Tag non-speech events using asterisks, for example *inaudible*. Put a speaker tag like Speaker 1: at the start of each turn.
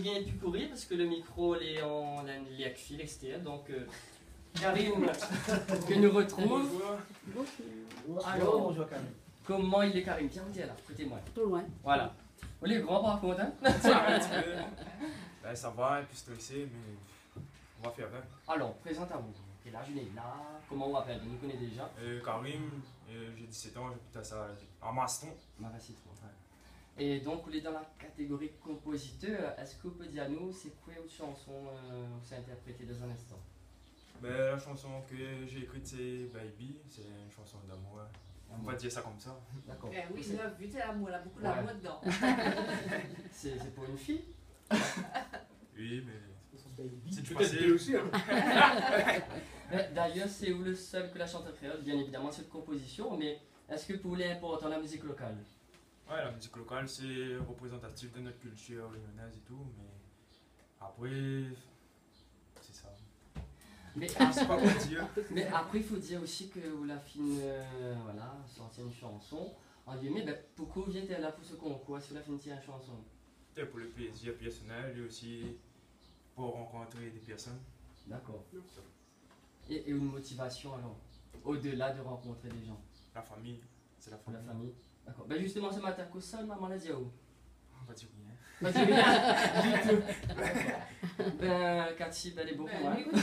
Speaker 1: vient plus courir parce que le micro il est en fil extérieur. Donc, euh, Karim, *laughs* que nous retrouve.
Speaker 2: Bonjour.
Speaker 1: Alors,
Speaker 2: bonjour Karim.
Speaker 1: Comment il est Karim Tiens, tiens là, écoutez-moi.
Speaker 3: Trop loin.
Speaker 1: Voilà. On est grand par contre, hein.
Speaker 4: Ben, ça va, un peu stressé, mais on va faire avec.
Speaker 1: Alors, présente à vous. Quel âge il est là Comment on appelle On nous connaît déjà.
Speaker 4: Euh, Karim, euh, j'ai 17 ans, j'habite à ça en Maston.
Speaker 1: Marassi, toi. Et donc, on est dans la catégorie compositeur. Est-ce que vous pouvez dire à nous, c'est quoi votre chanson euh, vous interprétée dans un instant?
Speaker 4: Ben, la chanson que j'ai écrite, c'est Baby, c'est une chanson d'amour. On va dire ça comme ça.
Speaker 1: D'accord.
Speaker 5: Ben oui,
Speaker 1: C'est-
Speaker 5: là, vu t'es l'amour, là, beaucoup
Speaker 1: Ouais.
Speaker 5: d'amour dedans. *laughs*
Speaker 1: C'est c'est pour une fille?
Speaker 4: Oui, mais c'est du passé.
Speaker 2: aussi. Hein. *laughs*
Speaker 1: D'ailleurs, c'est vous le seul que la chanteuse créole, bien évidemment, c'est une composition, mais est-ce que pour vous, est important la musique locale?
Speaker 4: Ouais, la musique locale, c'est représentatif de notre culture réunionnaise et tout, mais après, c'est ça.
Speaker 1: mais,
Speaker 4: Je sais pas quoi dire. *laughs*
Speaker 1: mais après, il faut dire aussi que vous la fine, euh, voilà, sortir une chanson. En guillemets, ben, pourquoi vous êtes là pour ce concours? Est-ce que vous la finissez une chanson?
Speaker 4: C'était pour le plaisir personnel et aussi pour rencontrer des personnes.
Speaker 1: D'accord. Et, et une motivation alors Au-delà de rencontrer des gens?
Speaker 4: La famille, c'est la famille.
Speaker 1: Ben justement, ce matin, que seul maman l'a dit à où
Speaker 4: On va dire rien.
Speaker 1: Pas dit rien du tout. Ben, Cathy, ben, elle est beaucoup.
Speaker 5: Ben,
Speaker 1: hein.